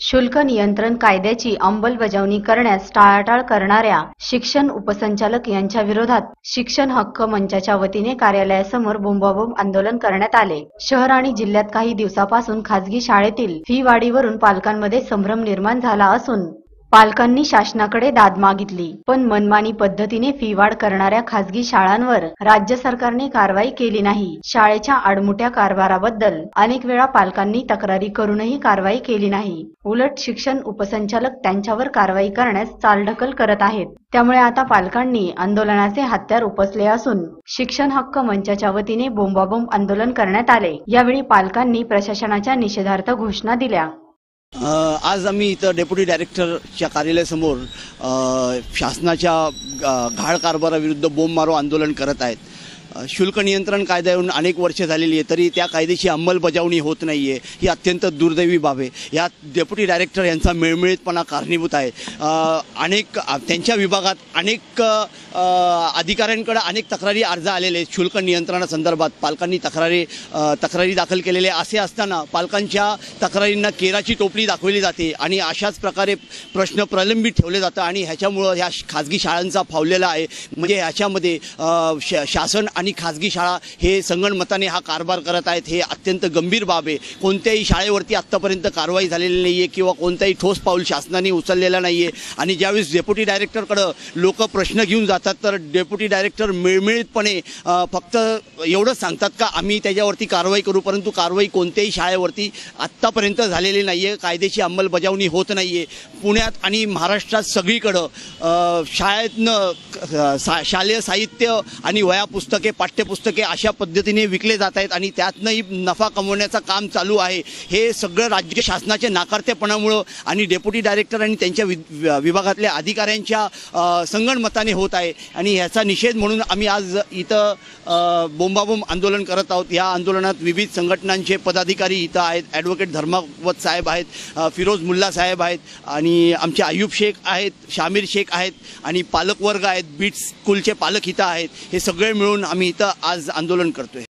शुल्क नियंत्रण कायद्याची अंमलबजावणी करण्यास टाळाटाळ करणाऱ्या शिक्षण उपसंचालक यांच्या विरोधात शिक्षण हक्क मंचाच्या वतीने कार्यालयासमोर बोंबाबोंब आंदोलन करण्यात आले. शहर आणि जिल्ह्यात काही दिवसापासून खासगी शाळेतील फी वाढीवरून पालकांमध्ये संभ्रम निर्माण झाला असून पालकांनी शासनाकडे दाद मागितली. पण मनमानी पद्धतीने फी वाढ करणाऱ्या खासगी शाळांवर राज्य सरकारने कारवाई केली नाही. शाळेच्या आडमुठ्या कारभाराबद्दल अनेक वेळा पालकांनी तक्रारी करूनही कारवाई केली नाही. उलट शिक्षण उपसंचालक त्यांच्यावर कारवाई करण्यास चालढकल करत आहेत. त्यामुळे आता पालकांनी आंदोलनाचे हत्यार उपसले असून शिक्षण हक्क मंचाच्या वतीने बोंबाबोंब आंदोलन करण्यात आले. यावेळी पालकांनी प्रशासनाच्या निषेधार्थ घोषणा दिल्या. आज आम्ही इथं डेप्युटी डायरेक्टरच्या कार्यालयासमोर शासनाच्या घाळ कारभाराविरुद्ध बोंब मारो आंदोलन करत आहेत. शुल्क नियंत्रण कायदा येऊन अनेक वर्षे झालेली आहे तरी त्या कायद्याची अंमलबजावणी होत नाही आहे ही अत्यंत दुर्दैवी बाब आहे. यात डेप्युटी डायरेक्टर यांचा मिळमिळीतपणा कारणीभूत आहे. अनेक त्यांच्या विभागात अनेक अधिकाऱ्यांकडे अनेक तक्रारी अर्ज आलेले आहेत. शुल्क नियंत्रणासंदर्भात पालकांनी तक्रारी तक्रारी दाखल केलेल्या असे असताना पालकांच्या तक्रारींना केराची टोपली दाखवली जाते आणि अशाच प्रकारे प्रश्न प्रलंबित ठेवले जातं आणि ह्याच्यामुळं ह्या खाजगी शाळांचा फावलेला आहे. म्हणजे ह्याच्यामध्ये शासन आणि खाजगी शाळा हे संगणमताने हा कारभार करत आहेत हे अत्यंत गंभीर बाब आहे. कोणत्याही शाळेवरती आत्तापर्यंत कारवाई झालेली नाही आहे किंवा कोणताही ठोस पाऊल शासनाने उचललेला नाही आहे आणि ज्यावेळेस डेप्युटी डायरेक्टरकडं लोक प्रश्न घेऊन जातात तर डेप्युटी डायरेक्टर मिळमिळीतपणे फक्त एवढंच सांगतात का आम्ही त्याच्यावरती कारवाई करू परंतु कारवाई कोणत्याही शाळेवरती आत्तापर्यंत झालेली नाही आहे कायदेशी अंमलबजावणी होत नाही आहे पुण्यात आणि महाराष्ट्रात सगळीकडं शाळेतनं सा शालेय साहित्य आणि वया पुस्तके पाठ्यपुस्तके अशा पद्धतीने विकले जात आहेत आणि त्यातनंही नफा कमवण्याचं काम चालू आहे. हे सगळं राज्य शासनाच्या नाकारतेपणामुळं आणि डेप्युटी डायरेक्टर आणि त्यांच्या वि विभागातल्या अधिकाऱ्यांच्या संगणमताने होत आहे. आणि ह्याचा निषेध म्हणून आम्ही आज इथं बोंबाबोंब आंदोलन करत आहोत. या आंदोलनात विविध संघटनांचे पदाधिकारी इथं आहेत. ॲडव्होकेट धर्मावत साहेब आहेत फिरोज मुल्ला साहेब आहेत आणि आमचे आयुब शेख आहेत शामीर शेख आहेत आणि पालकवर्ग आहेत. बीट स्कूलचे पालक इथं आहेत. हे सगळे मिळून आम्ही इथं आज आंदोलन करतोय.